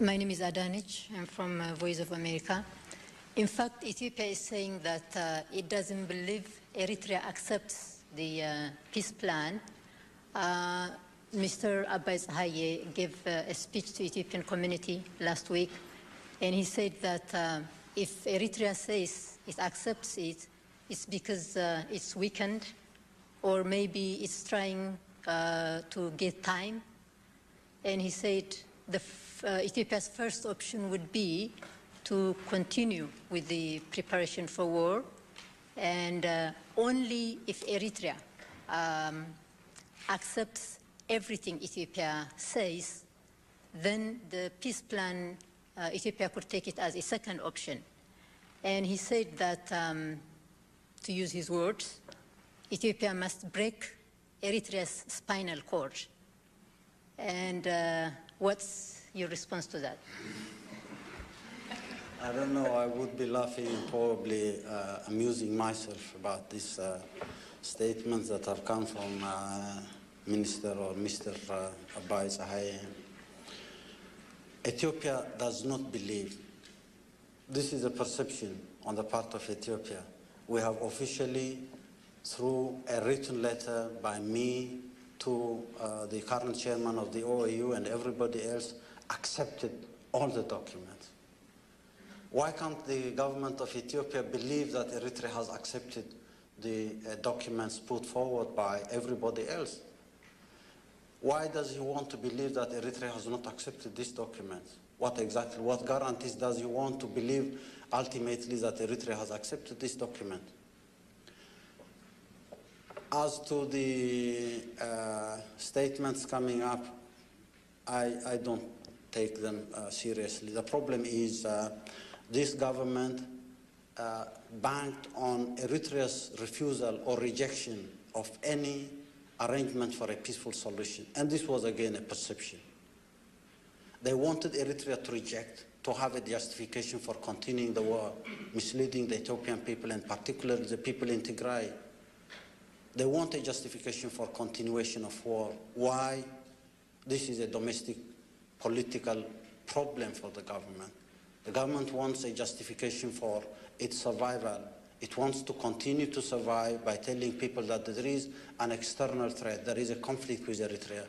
My name is Adanich. I'm from uh, Voice of America. In fact, Ethiopia is saying that uh, it doesn't believe Eritrea accepts the uh, peace plan. Uh, Mr. Abay Tsehaye gave uh, a speech to the Ethiopian community last week, and he said that uh, if Eritrea says it accepts it, it's because it's weakened, or maybe it's trying to get time. And he said the uh, Ethiopia's first option would be to continue with the preparation for war, and uh, only if Eritrea um, accepts everything Ethiopia says, then the peace plan, uh, Ethiopia could take it as a second option. And he said that, um, to use his words, Ethiopia must break Eritrea's spinal cord. And uh, what's your response to that? I don't know, I would be laughing and probably uh, amusing myself about these uh, statements that have come from uh, Minister or Mr. Uh, Abay. Ethiopia does not believe. This is a perception on the part of Ethiopia. We have officially, through a written letter by me to uh, the current chairman of the OAU and everybody else, accepted all the documents. Why can't the government of Ethiopia believe that Eritrea has accepted the uh, documents put forward by everybody else? Why does he want to believe that Eritrea has not accepted these documents? What exactly, what guarantees does he want to believe ultimately that Eritrea has accepted this document? As to the uh, statements coming up, I, I don't take them uh, seriously. The problem is uh, this government uh, banked on Eritrea's refusal or rejection of any arrangement for a peaceful solution. And this was again a perception. They wanted Eritrea to reject, to have a justification for continuing the war, misleading the Ethiopian people and particularly the people in Tigray. They want a justification for continuation of war. Why? This is a domestic political problem for the government. The government wants a justification for its survival. It wants to continue to survive by telling people that there is an external threat, there is a conflict with Eritrea.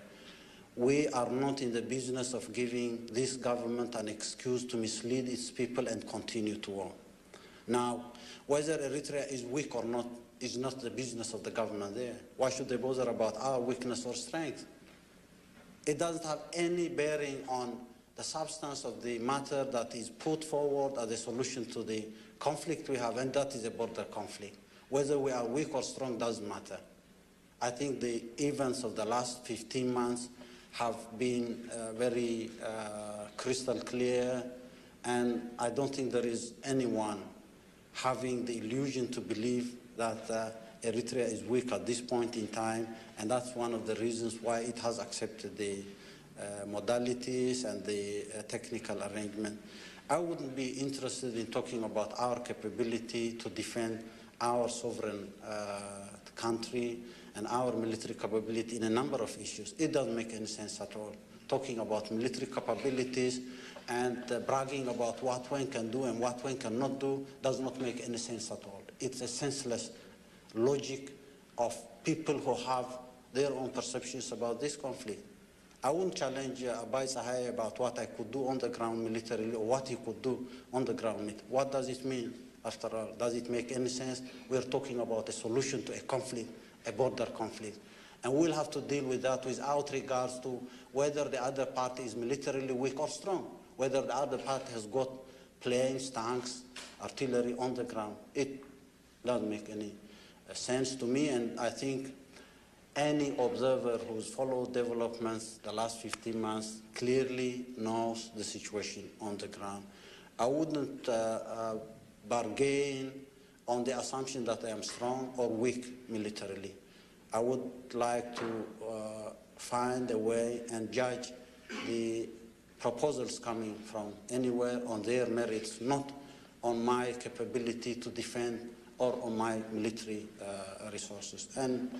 We are not in the business of giving this government an excuse to mislead its people and continue to war. Now, whether Eritrea is weak or not is not the business of the government there. Why should they bother about our weakness or strength? It doesn't have any bearing on the substance of the matter that is put forward as a solution to the conflict we have, and that is a border conflict. Whether we are weak or strong doesn't matter. I think the events of the last 15 months have been uh, very uh, crystal clear, and I don't think there is anyone having the illusion to believe that uh, Eritrea is weak at this point in time, and that's one of the reasons why it has accepted the uh, modalities and the uh, technical arrangement. I wouldn't be interested in talking about our capability to defend our sovereign uh, country and our military capability in a number of issues. It doesn't make any sense at all. Talking about military capabilities and uh, bragging about what one can do and what one cannot do does not make any sense at all. It's a senseless logic of people who have their own perceptions about this conflict. I won't challenge uh, Abay Tsehaye about what I could do on the ground militarily or what he could do on the ground. What does it mean, after all? Does it make any sense? We're talking about a solution to a conflict, a border conflict. And we'll have to deal with that without regards to whether the other party is militarily weak or strong, whether the other party has got planes, tanks, artillery on the ground. It doesn't make any uh, sense to me, and I think any observer who's followed developments the last 15 months clearly knows the situation on the ground. I wouldn't uh, uh, bargain on the assumption that I am strong or weak militarily. I would like to uh, find a way and judge the proposals coming from anywhere on their merits, not on my capability to defend or on my military uh, resources. And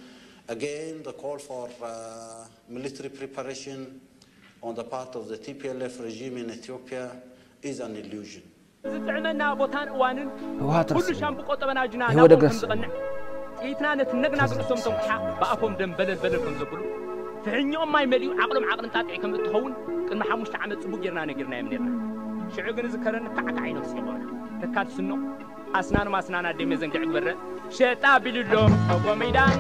again, the call for uh, military preparation on the part of the TPLF regime in Ethiopia is an illusion. ዝጥዕመና ቦታን እዋንን ህወሓት ኩሉ ርስ ሻምቡ ቆጠበና ጅና ይሄ ናቦም ወደ ከም ግረስ ዝቐንዕ ጥኢትና ነቲ ነግና ግዕሶም ቶም ሓ ብኣፎም ደም በለል በለል ከም ዘብሉ ፍሕኛኦም ማይ መሊኡ ዓቕሎም ዓቕልን ጣጥዒ ከም እትኸውን ቅድሚ ሓሙሽተ ዓመት ፅቡቅ ጌርና ነጊርናዮም ነርና ሽዑ ግን ዝከረኒ ካዕካ ዓይኖም ሲቆና ተካል ስኖ ኣስናንም ኣስናና ደሜ ዘንግዕ ግበረ ሸጣ ቢልሎ ጎሜዳን